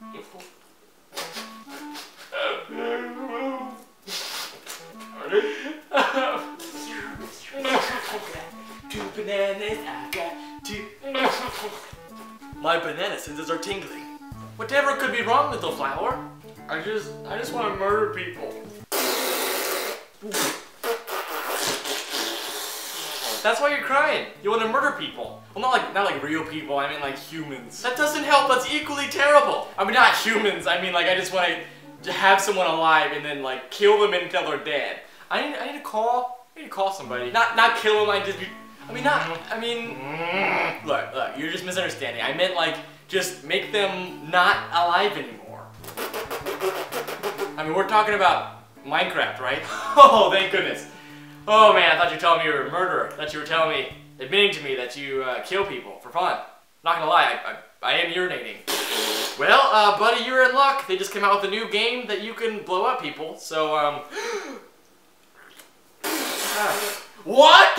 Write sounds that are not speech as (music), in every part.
Two bananas, I got two. My banana senses are tingling. Whatever could be wrong, with the flower? I just, I just want to murder people. That's why you're crying. You want to murder people. Well, not like, not like real people. I mean like humans. That doesn't help. That's equally terrible. I mean not humans. I mean like I just want to have someone alive and then like kill them until they're dead. I need, I need to call, I need to call somebody. Mm-hmm. Not, not kill them. I just, I mean not, mm-hmm. I mean, mm-hmm. look, look. You're just misunderstanding. I meant like just make them not alive anymore. I mean we're talking about Minecraft, right? (laughs) Oh, thank goodness. Oh man, I thought you were telling me you were a murderer. I thought you were telling me, admitting to me that you uh, kill people for fun. Not gonna lie, I, I, I am urinating. Well, uh, buddy, you're in luck. They just came out with a new game that you can blow up people. So, um, (gasps) (sighs) (sighs) what?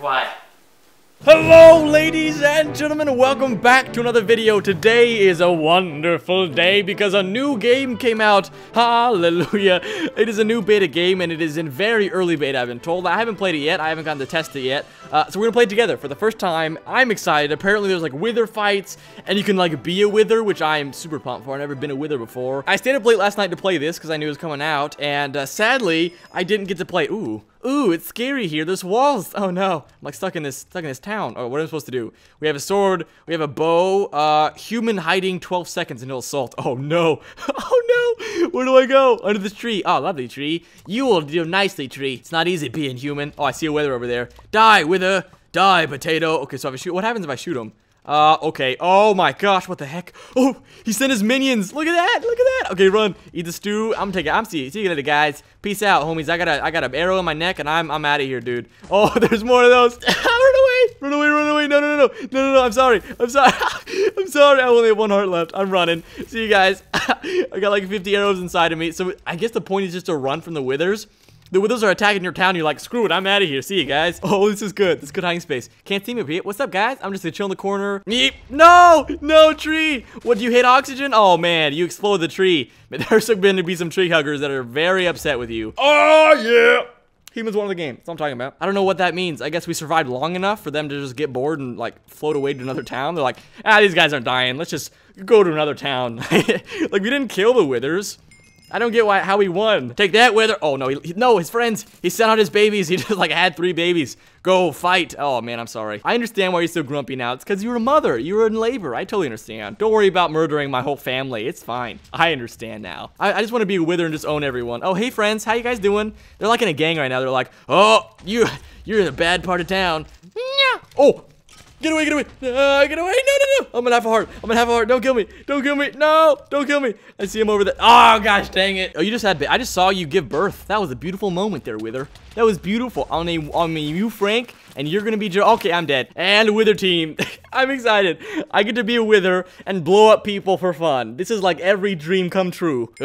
What? Hello, ladies and gentlemen, welcome back to another video. Today is a wonderful day because a new game came out. (laughs) Hallelujah. It is a new beta game, and it is in very early beta, I've been told. I haven't played it yet. I haven't gotten to test it yet. Uh, so we're gonna play it together for the first time. I'm excited. Apparently, there's like wither fights, and you can like be a wither, which I am super pumped for. I've never been a wither before. I stayed up late last night to play this because I knew it was coming out, and uh, sadly, I didn't get to play. Ooh. Ooh, it's scary here. There's walls. Oh no. I'm like stuck in this stuck in this town. Oh, what am I supposed to do? We have a sword. We have a bow. Uh, human hiding 12 seconds until assault. Oh no. (laughs) Oh no. Where do I go? Under this tree. Oh, lovely tree. You will do nicely, tree. It's not easy being human. Oh, I see a wither over there. Die, wither. Die, potato. Okay, so if I shoot, what happens if I shoot him? Uh, okay. Oh my gosh, what the heck? Oh, he sent his minions. Look at that. Look at that. Okay, run. Eat the stew. I'm taking. I'm see. See you later, guys. Peace out, homies. I got a. I got an arrow in my neck, and I'm. I'm out of here, dude. Oh, (laughs) there's more of those. (laughs) run away. Run away. Run away. No, no, no, no, no, no, no. I'm sorry. I'm sorry. (laughs) I'm sorry. I only have one heart left. I'm running. See you guys. I got like 50 arrows inside of me. So I guess the point is just to run from the withers. The withers are attacking your town. You're like, screw it, I'm out of here. See you guys. (laughs) Oh, this is good. This is good hiding space. Can't see me up here. What's up, guys? I'm just gonna chill in the corner. Yeep. No, no tree. What? Do you hate oxygen? Oh man, you explode the tree. There's going to be some tree huggers that are very upset with you. Oh yeah. Humans won the game. That's what I'm talking about. I don't know what that means. I guess we survived long enough for them to just get bored and like float away to another town. They're like, ah, these guys aren't dying. Let's just go to another town. (laughs) like we didn't kill the withers. I don't get why how he won. Take that, Wither. Oh no, he, no, his friends. He sent out his babies. (laughs) He just like had three babies. Go fight. Oh man, I'm sorry. I understand why you're so grumpy now. It's because you were a mother. You were in labor. I totally understand. Don't worry about murdering my whole family. It's fine. I understand now. I, I just want to be a Wither and just own everyone. Oh hey friends, how you guys doing? They're like in a gang right now. They're like, oh you you're in a bad part of town. Oh, Get away, get away. Uh, get away. No, no, no. I'm gonna have a heart. I'm gonna have a heart. Don't kill me. Don't kill me. No, don't kill me. I see him over there. Oh, gosh, dang it. Oh, you just had, I just saw you give birth. That was a beautiful moment there, Wither. That was beautiful. On a, on me, you, Frank, and you're gonna be, okay, I'm dead. And Wither team. (laughs) I'm excited. I get to be a Wither and blow up people for fun. This is like every dream come true. (laughs)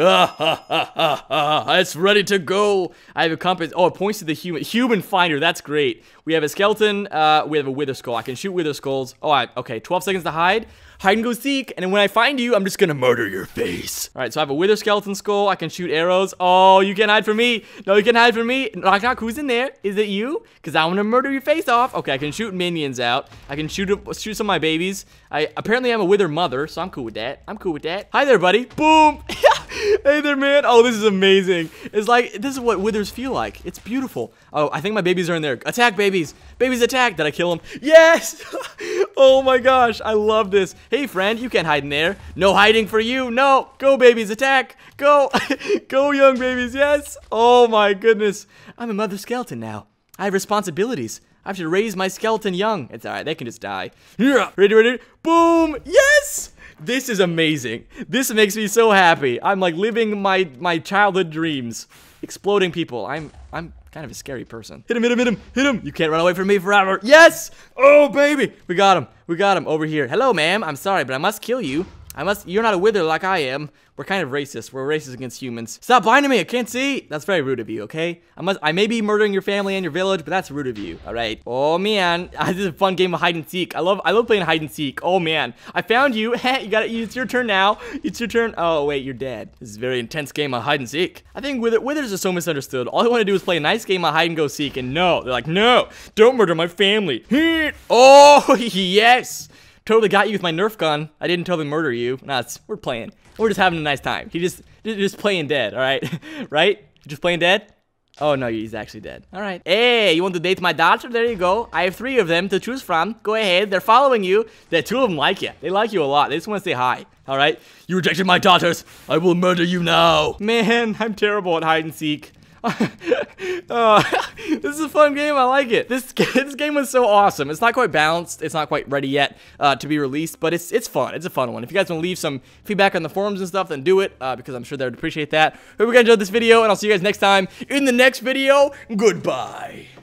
It's ready to go. I have a compass. Oh, it points to the human, human finder. That's great. We have a skeleton. Uh, we have a Wither skull. I can shoot Wither skulls. Oh, I, okay. 12 seconds to hide hide and go seek, and when I find you, I'm just gonna murder your face. All right, so I have a wither skeleton skull. I can shoot arrows. Oh, you can't hide from me. No, you can't hide from me. Knock, knock, who's in there? Is it you? Because I want to murder your face off. Okay, I can shoot minions out. I can shoot shoot some of my babies. I Apparently, I'm a wither mother, so I'm cool with that. I'm cool with that. Hi there, buddy. Boom. (laughs) hey there, man. Oh, this is amazing. It's like, this is what withers feel like. It's beautiful. Oh, I think my babies are in there. Attack, babies. Babies attack. Did I kill them? Yes. (laughs) oh my gosh. I love this. Hey, friend, you can't hide in there. No hiding for you. No. Go, babies. Attack. Go. (laughs) Go, young babies. Yes. Oh my goodness. I'm a mother skeleton now. I have responsibilities. I have to raise my skeleton young. It's alright. They can just die. Yeah. Ready, ready. Boom. Yes. This is amazing. This makes me so happy. I'm like living my my childhood dreams. Exploding people. I'm I'm kind of a scary person. Hit him, hit him, hit him, hit him. You can't run away from me forever. Yes! Oh, baby. We got him. We got him over here. Hello, ma'am. I'm sorry, but I must kill you. I must, you're not a wither like I am. We're kind of racist. We're racist against humans. Stop blinding me, I can't see. That's very rude of you, okay? I must, I may be murdering your family and your village, but that's rude of you, all right? Oh man, (laughs) this is a fun game of hide and seek. I love, I love playing hide and seek. Oh man, I found you. (laughs) you got it, it's your turn now. It's your turn. Oh wait, you're dead. This is a very intense game of hide and seek. I think wither, withers are so misunderstood. All they want to do is play a nice game of hide and go seek, and no, they're like, no, don't murder my family. (laughs) oh, yes. Totally got you with my Nerf gun. I didn't totally murder you. Nah, we're playing. We're just having a nice time. He just, just playing dead, all right? (laughs) right? Just playing dead? Oh, no, he's actually dead. All right. Hey, you want to date my daughter? There you go. I have three of them to choose from. Go ahead. They're following you. The two of them like you. They like you a lot. They just want to say hi. All right? You rejected my daughters. I will murder you now. Man, (laughs) I'm terrible at hide and seek. (laughs) uh, (laughs) this is a fun game. I like it. This (laughs) this game was so awesome. It's not quite balanced. It's not quite ready yet uh, to be released, but it's it's fun. It's a fun one. If you guys want to leave some feedback on the forums and stuff, then do it uh, because I'm sure they would appreciate that. Hope you guys enjoyed this video, and I'll see you guys next time in the next video. Goodbye.